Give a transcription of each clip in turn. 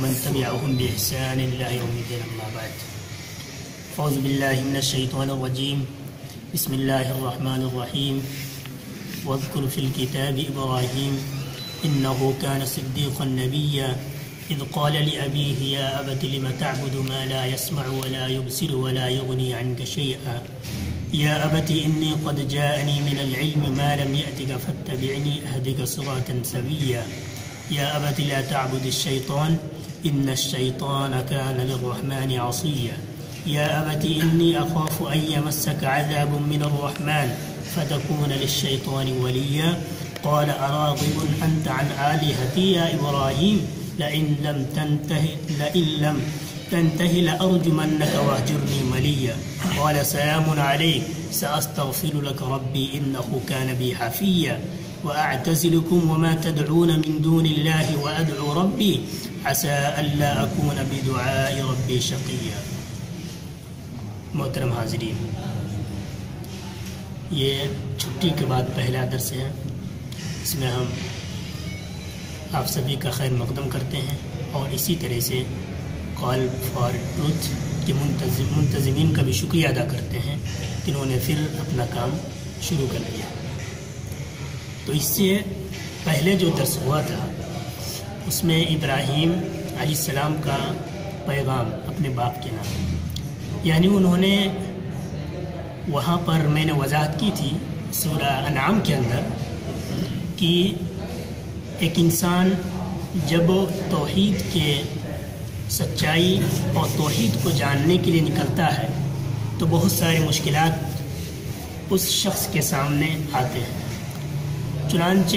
ومن تبعهم بإحسان إلى يوم الدين أما بعد. أعوذ بالله من الشيطان الرجيم. بسم الله الرحمن الرحيم. واذكر في الكتاب إبراهيم إنه كان صديقا نبيا إذ قال لأبيه يا أبت لم تعبد ما لا يسمع ولا يبصر ولا يغني عنك شيئا؟ يا أبت إني قد جاءني من العلم ما لم يأتك فاتبعني أهدك صراطا سويا. يا أبت لا تعبد الشيطان إن الشيطان كان للرحمن عصيا. يا أبت إني أخاف أن يمسك عذاب من الرحمن فتكون للشيطان وليا. قال أراغب أنت عن آلهتي يا إبراهيم؟ لئن لم تنته لئن لم تنتهي لأرجمنك واهجرني مليا. قال سلام عليك. سأستغفر لك ربي إنه كان بي حفيا. وأعتزلكم وما تدعون من دون الله وأدعو ربي. عسى ألا أكون بدعاء ربي شقيا. محترم حاضرین، یہ چھٹی کے بعد پہلا درس ہے۔ اس میں ہم آپ سبھی کا خیر مقدم کرتے ہیں اور اسی طرح سے کال فار ٹروتھ کے منتظم، منتظمین کا بھی شکریہ ادا کرتے ہیں جنہوں نے پھر اپنا کام شروع کر دیا۔ تو اس سے پہلے جو درس ہوا تھا اس میں ابراہیم علیہ السلام کا پیغام، اپنے باپ کے نام۔ یعنی انہوں نے وہاں پر میں نے وضاحت کی تھی سورہ انعام کے اندر کہ ایک انسان جب توحید کے سچائی اور توحید کو جاننے کے لیے نکلتا ہے تو بہت سارے مشکلات اس شخص کے سامنے آتے ہیں۔ چنانچہ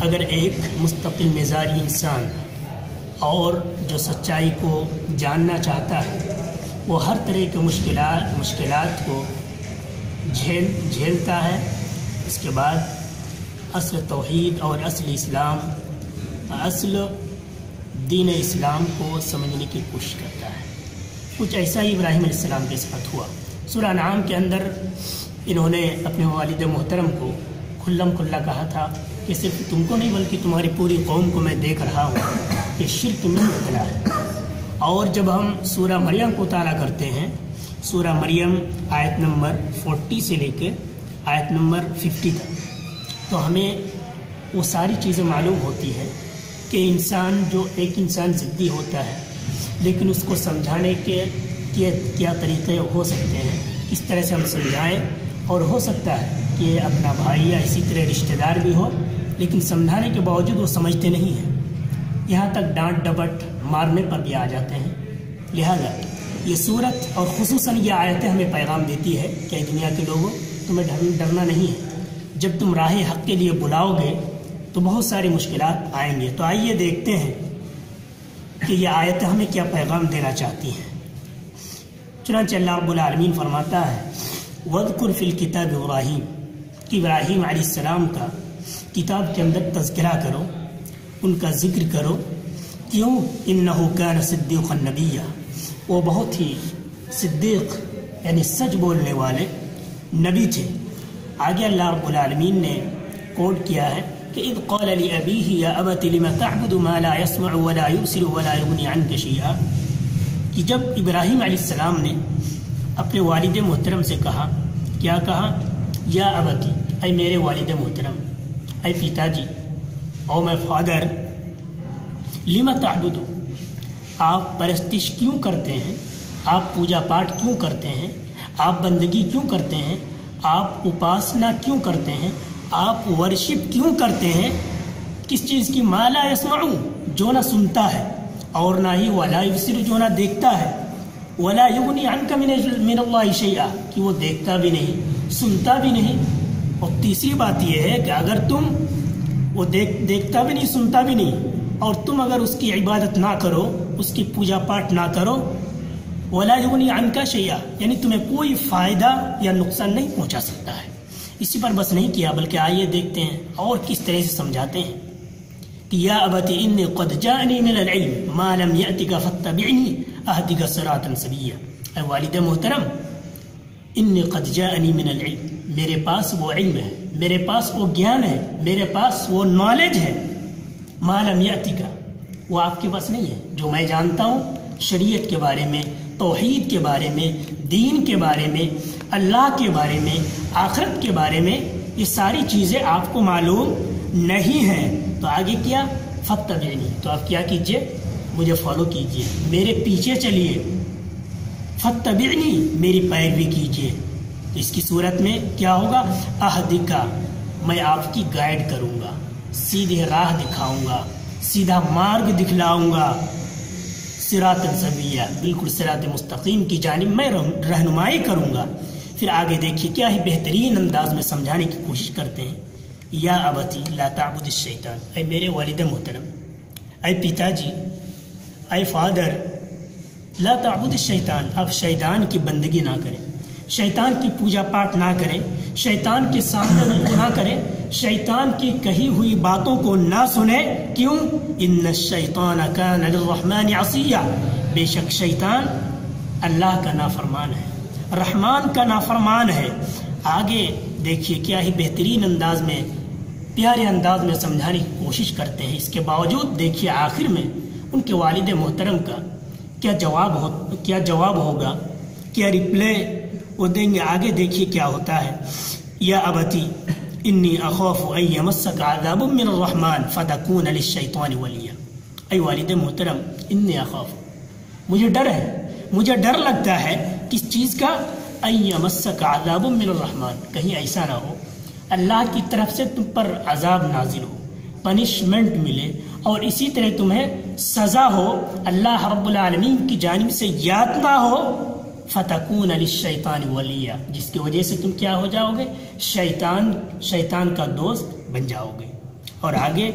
اگر ایک مستقل مزاری انسان اور جو سچائی کو جاننا چاہتا ہے، وہ ہر طرح کے مشکلات مشکلات کو جھیل، جھیلتا ہے۔ اس کے بعد اصل توحید اور اصل اسلام، اصل دین اسلام کو سمجھنے کی کوشش کرتا ہے۔ کچھ ایسا ہی ابراہیم علیہ السلام کے ساتھ ہوا۔ سورہ نام کے اندر انہوں نے اپنے والد محترم کو کھلم کھلا کہا تھا۔ کہ صرف تم کو نہیں بلکہ تمہاری پوری قوم کو میں دیکھ رہا ہوں کہ شرک میں مبتلا ہے۔ اور جب ہم سورہ مریم کو اتارا کرتے ہیں، سورہ مریم آیت نمبر فورٹی سے لے کے آیت نمبر ففٹی تک، تو ہمیں وہ ساری چیزیں معلوم ہوتی ہیں کہ انسان جو ایک انسان ضدی ہوتا ہے، لیکن اس کو سمجھانے کے کیا طریقے ہو سکتے ہیں، کس طرح سے ہم سمجھائیں اور ہو سکتا ہے۔ کہ اپنا بھائی یا اسی طرح رشتہ دار بھی ہو، لیکن سمجھانے کے باوجود وہ سمجھتے نہیں ہیں۔ یہاں تک ڈانٹ ڈبٹ مارنے پر بھی آ جاتے ہیں۔ لہذا یہ صورت اور خصوصاً یہ آیتیں ہمیں پیغام دیتی ہے کہ دنیا کے لوگوں، تمہیں ڈرنا نہیں ہے۔ جب تم راہ حق کے لیے بلاؤ گے تو بہت ساری مشکلات آئیں گے۔ تو آئیے دیکھتے ہیں کہ یہ آیتیں ہمیں کیا پیغام دینا چاہتی ہیں۔ چنانچہ اللہ رب العالمین فرماتا ہے ود قرف کتاب ابراہیم ابراہیم علیہ السلام کا کتاب کے اندر تذکرہ کرو، ان کا ذکر کرو، کیوں؟ انہو کان صدیق النبیہ وہ بہت ہی صدیق یعنی سچ بولنے والے نبی تھے۔ آگے اللہ رب العالمین نے کوٹ کیا ہے کہ اذ قال لی ابیہ یا ابت لما تعبد ما لا يسمع ولا يبصر ولا يغني عنك شيئا؟ کہ جب ابراہیم علیہ السلام نے اپنے والد محترم سے کہا، کیا کہا؟ یا ابتی اے میرے والد محترم، اے پتا جی او میں فادر لیما تعبدو؟ آپ پرستش کیوں کرتے ہیں؟ آپ پوجا پاٹ کیوں کرتے ہیں؟ آپ بندگی کیوں کرتے ہیں؟ آپ اپاسنا کیوں کرتے ہیں؟ آپ ورشپ کیوں کرتے ہیں؟ کس چیز کی مالا اسمعو جو نہ سنتا ہے، اور نہ ہی ولا یبصر، جو نہ دیکھتا ہے۔ ولا یغنی عنک من اللہ شیئا، کہ وہ دیکھتا بھی نہیں، سنتا بھی نہیں اور تیسری بات یہ ہے کہ اگر تم وہ دیکھ دیکھتا بھی نہیں، سنتا بھی نہیں، اور تم اگر اس کی عبادت نہ کرو، اس کی پوجا پاٹ نہ کرو، ولا یغنی عن کا یعنی تمہیں کوئی فائدہ یا نقصان نہیں پہنچا سکتا ہے۔ اسی پر بس نہیں کیا، بلکہ آئیے دیکھتے ہیں، اور کس طرح سے سمجھاتے ہیں کہ یا ابتی انی قد جانی من العلم ما لم یأتک فاتبعنی اہدک صراطا سبیہ۔ اے والد محترم، انی قد جانی من العلم۔ میرے پاس وہ علم ہے، میرے پاس وہ گیان ہے، میرے پاس وہ نالج ہے۔ معلوم کا وہ آپ کے پاس نہیں ہے۔ جو میں جانتا ہوں، شریعت کے بارے میں، توحید کے بارے میں، دین کے بارے میں، اللہ کے بارے میں، آخرت کے بارے میں، یہ ساری چیزیں آپ کو معلوم نہیں ہیں۔ تو آگے کیا؟ فقط بینی تو آپ کیا کیجیے؟ مجھے فالو کیجیے۔ میرے پیچھے چلیے۔ فتبعنی میری پیروی کیجیے۔ اس کی صورت میں کیا ہوگا؟ اہدکا، میں آپ کی گائیڈ کروں گا، سیدھے راہ دکھاؤں گا، سیدھا مارگ دکھلاؤں گا۔ سرات الزویہ بالکل سرات مستقیم کی جانب میں رہنمائی کروں گا۔ پھر آگے دیکھیے کیا ہی بہترین انداز میں سمجھانے کی کوشش کرتے ہیں۔ یا ابتی، لا تعبد الشیطان۔ اے میرے والد محترم، اے پتا جی اے فادر، لا تعبد الشیطان۔ اب شیطان کی بندگی نہ کریں۔ شیطان کی پوجا پاٹ نہ کریں، شیطان کے سامنے رکو نہ کریں، شیطان کی کہی ہوئی باتوں کو نہ سنیں۔ کیوں؟ ان الشیطان کان للرحمن عصیہ بے شک شیطان اللہ کا نافرمان ہے، رحمان کا نافرمان ہے۔ آگے دیکھیے کیا ہی بہترین انداز میں، پیارے انداز میں سمجھانے کی کوشش کرتے ہیں۔ اس کے باوجود دیکھیے آخر میں ان کے والد محترم کا کیا جواب ہو، کیا جواب ہوگا؟ کیا ریپلے وہ دیں گے آگے دیکھیے کیا ہوتا ہے۔ یا ابتی، انی اخوف ان یمسک عذاب من الرحمن فتکون للشیطان ولیا۔ ای والد محترم، انی اخوف مجھے ڈر ہے، مجھے ڈر لگتا ہے کس چیز کا۔ ان یمسک عذاب من الرحمن، کہیں ایسا نہ ہو۔ اللہ کی طرف سے تم پر عذاب نازل ہو پنشمنٹ ملے۔ اور اسی طرح تمہیں سزا ہو، اللہ رب العالمین کی جانب سے یاد نہ ہو۔ فتکون علی شیطان ولیہ، جس کی وجہ سے تم کیا ہو جاؤ گے شیطان شیطان کا دوست بن جاؤ گے اور آگے،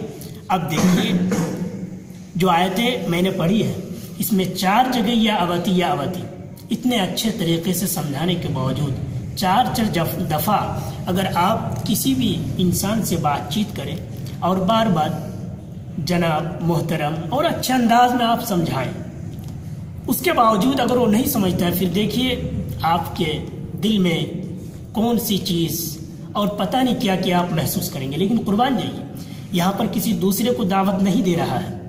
اب دیکھیے، جو آیتیں میں نے پڑھی ہے اس میں چار جگہ یا اوتی یا اوتی اتنے اچھے طریقے سے سمجھانے کے باوجود، چار چار دفعہ اگر آپ کسی بھی انسان سے بات چیت کریں، اور بار بار، جناب، محترم، اور اچھے انداز میں آپ سمجھائیں اس کے باوجود اگر وہ نہیں سمجھتا ہے، پھر دیکھیے آپ کے دل میں کون سی چیز اور پتہ نہیں کیا کیا آپ محسوس کریں گے۔ لیکن قربان جائیے، یہاں پر کسی دوسرے کو دعوت نہیں دے رہا ہے۔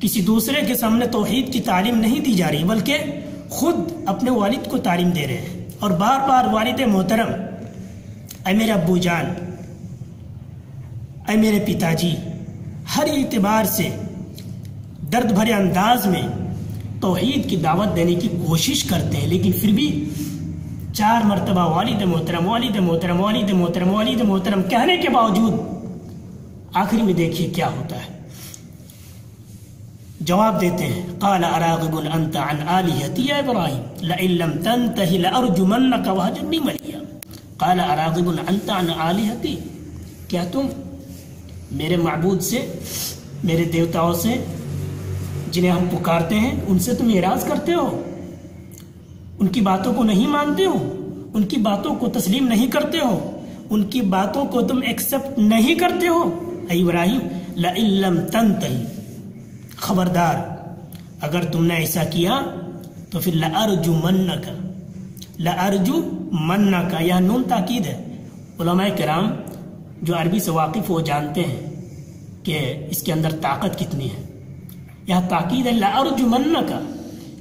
کسی دوسرے کے سامنے توحید کی تعلیم نہیں دی جا رہی، بلکہ خود اپنے والد کو تعلیم دے رہے ہیں۔ اور بار بار والد محترم، اے میرے ابو جان، اے میرے پتا جی ہر اعتبار سے درد بھرے انداز میں توحید کی دعوت دینے کی کوشش کرتے ہیں، لیکن پھر بھی چار مرتبہ والد محترم والد محترم والد محترم والد محترم کہنے کے باوجود آخری میں دیکھیے کیا ہوتا ہے۔ جواب دیتے ہیں، قال اراغب انت عن آلیہتی یا ابراہیم، لئن لم تنتہی لارجمنک وحجنی ملیا قال اراغب انت عن آلیہتی کیا تم میرے معبود سے، میرے دیوتاؤں سے جنہیں ہم پکارتے ہیں، ان سے تم اعراض کرتے ہو؟ ان کی باتوں کو نہیں مانتے ہو؟ ان کی باتوں کو تسلیم نہیں کرتے ہو؟ ان کی باتوں کو تم ایکسپٹ نہیں کرتے ہو؟ اے ابراہیم لَإِلَّمْ تَنْتَهِ خبردار، اگر تم نے ایسا کیا تو پھر لَأَرْجُ مَنَّكَ لَأَرْجُ مَنَّكَ یہ نون تاکید ہے۔ علماء کرام جو عربی سے واقف وہ جانتے ہیں کہ اس کے اندر طاقت کتنی ہے۔ یہ تاکید ہے لَأَرْجُمَنَّ کا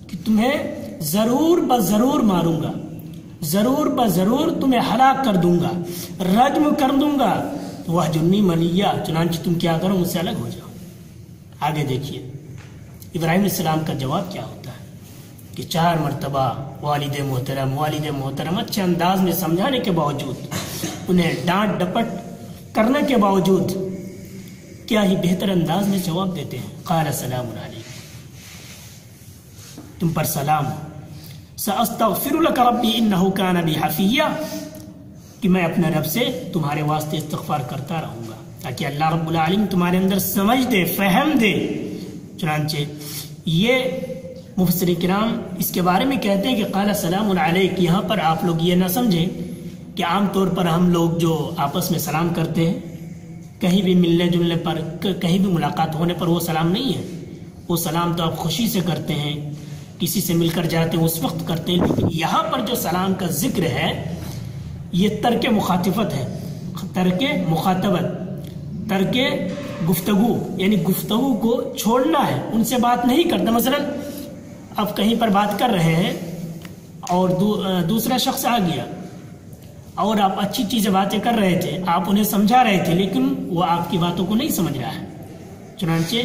کہ تمہیں ضرور بضرور ماروں گا۔ ضرور بضرور تمہیں ہلاک کر دوں گا۔ رجم کر دوں گا۔ وہ جنی ملیہ چنانچہ تم کیا کرو، مجھ سے الگ ہو جاؤ۔ آگے دیکھیے، ابراہیم السلام کا جواب کیا ہوتا ہے؟ کہ چار مرتبہ والد محترم والد محترم، اچھے انداز میں سمجھانے کے باوجود، انہیں ڈانٹ ڈپٹ کرنے کے باوجود کیا ہی بہتر انداز میں جواب دیتے ہیں؟ قال سلام علیکم۔ تم پر سلام۔ سأستغفر لك ربی انہو کان بی حفیہ۔ کہ میں اپنے رب سے تمہارے واسطے استغفار کرتا رہوں گا، تاکہ اللہ رب العالم تمہارے اندر سمجھ دے، فہم دے۔ چنانچہ یہ مفسر کرام اس کے بارے میں کہتے ہیں کہ قال سلام علیک، یہاں پر آپ لوگ یہ نہ سمجھیں کہ عام طور پر ہم لوگ جو آپس میں سلام کرتے ہیں کہیں بھی ملنے جلنے پر کہیں بھی ملاقات ہونے پر وہ سلام نہیں ہے۔ وہ سلام تو آپ خوشی سے کرتے ہیں، کسی سے مل کر جاتے ہیں، اس وقت کرتے ہیں، لیکن یہاں پر جو سلام کا ذکر ہے، یہ ترک مخاطفت ہے۔ ترک مخاطبت، ترک گفتگو یعنی گفتگو کو چھوڑنا ہے، ان سے بات نہیں کرتا مثلا اب کہیں پر بات کر رہے ہیں اور دوسرا شخص آ گیا۔ اور آپ اچھی چیزیں باتیں کر رہے تھے، آپ انہیں سمجھا رہے تھے، لیکن وہ آپ کی باتوں کو نہیں سمجھ رہا ہے۔ چنانچہ،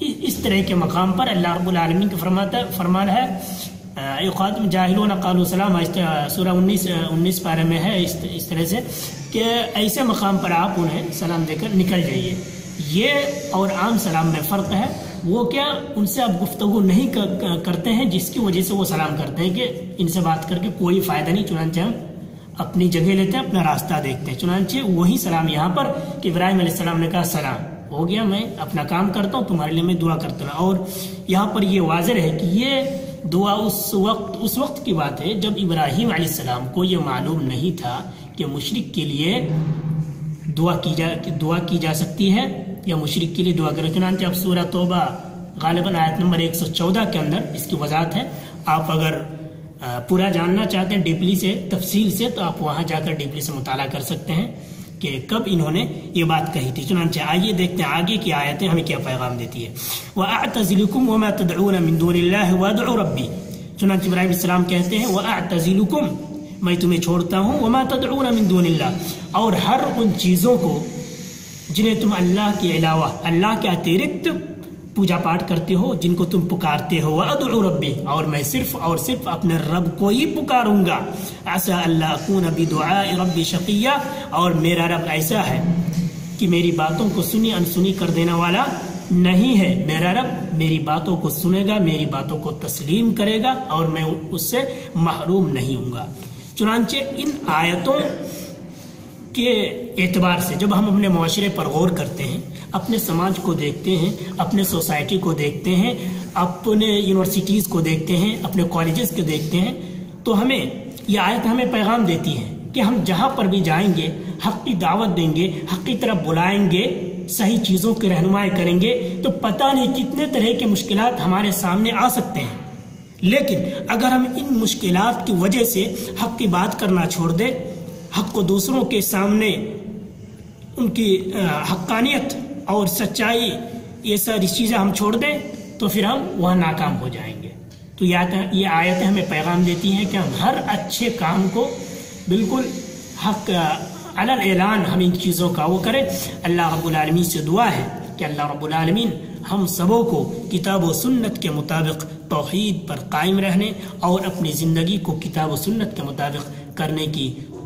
اس طرح کے مقام پر اللہ رب العالمین کا فرماتا فرمان ہے خاتم جاہلون قالوا سلام سورہ انیس انیس پارے میں ہے اس طرح سے کہ ایسے مقام پر آپ انہیں سلام دے کر نکل جائیے۔ یہ اور عام سلام میں فرق ہے۔ وہ کیا ان سے آپ گفتگو نہیں کرتے ہیں، جس کی وجہ سے وہ سلام کرتے ہیں کہ ان سے بات کر کے کوئی فائدہ نہیں، چنانچہ ہم اپنی جگہ لیتے ہیں، اپنا راستہ دیکھتے ہیں۔ چنانچہ وہی سلام یہاں پر کہ ابراہیم علیہ السلام نے کہا، سلام، ہو گیا، میں اپنا کام کرتا ہوں، تمہارے لیے میں دعا کرتا ہوں۔ اور یہاں پر یہ واضح ہے کہ یہ دعا اس وقت اس وقت کی بات ہے جب ابراہیم علیہ السلام کو یہ معلوم نہیں تھا کہ مشرق کے لیے دعا کی جا، دعا کی جا سکتی ہے یا مشرق کے لیے دعا کرے چنانچہ اب سورہ توبہ غالباً آیت نمبر ایک سو چودہ کے اندر اس کی وضاحت ہے۔ آپ اگر پورا جاننا چاہتے ہیں ڈیپلی سے، تفصیل سے، تو آپ وہاں جا کر ڈیپلی سے مطالعہ کر سکتے ہیں کہ کب انہوں نے یہ بات کہی تھی۔ چنانچہ آئیے دیکھتے ہیں آگے کی آیتیں ہمیں کیا پیغام دیتی ہے وَأَعْتَزِلُكُمْ وَمَا تَدْعُونَ مِن دُونِ اللَّهِ وَادْعُ رَبِّي۔ چنانچہ ابراہیم السلام کہتے ہیں، وَأَعْتَزِلُكُمْ، میں تمہیں چھوڑتا ہوں، وَمَا تَدْعُونَ مِن دُونِ اللَّهِ۔ اور ہر ان چیزوں کو جنہیں تم اللہ کے علاوہ، اللہ کے اترکت پوجا پاٹ کرتے ہو، جن کو تم پکارتے ہو۔ ادعو ربی اور میں صرف اور صرف اپنے رب کو ہی پکاروں گا۔ ایسا اللہ اکون بدعاء ربی شقیہ اور میرا رب ایسا ہے کہ میری باتوں کو سنی انسنی کر دینا والا نہیں ہے۔ میرا رب میری باتوں کو سنے گا، میری باتوں کو تسلیم کرے گا اور میں اس سے محروم نہیں ہوں گا۔ چنانچہ ان آیتوں کے اعتبار سے جب ہم اپنے معاشرے پر غور کرتے ہیں، اپنے سماج کو دیکھتے ہیں، اپنے سوسائٹی کو دیکھتے ہیں، اپنے یونیورسٹیز کو دیکھتے ہیں، اپنے کالجز کو دیکھتے ہیں، تو ہمیں یہ آیت ہمیں پیغام دیتی ہے کہ ہم جہاں پر بھی جائیں گے، حق کی دعوت دیں گے، حق کی طرف بلائیں گے، صحیح چیزوں کی رہنمائی کریں گے، تو پتہ نہیں کتنے طرح کے مشکلات ہمارے سامنے آ سکتے ہیں۔ لیکن اگر ہم ان مشکلات کی وجہ سے حق کی بات کرنا چھوڑ دیں حق کو دوسروں کے سامنے ان کی حقانیت اور سچائی، یہ ساری چیزیں ہم چھوڑ دیں تو پھر ہم وہاں ناکام ہو جائیں گے۔ تو یہ آیتیں ہمیں پیغام دیتی ہیں کہ ہم ہر اچھے کام کو بالکل حق علل اعلان ہم ان چیزوں کا وہ کریں۔ اللہ رب العالمین سے دعا ہے کہ اللہ رب العالمین ہم سبوں کو کتاب و سنت کے مطابق توحید پر قائم رہنے اور اپنی زندگی کو کتاب و سنت کے مطابق کرنے کی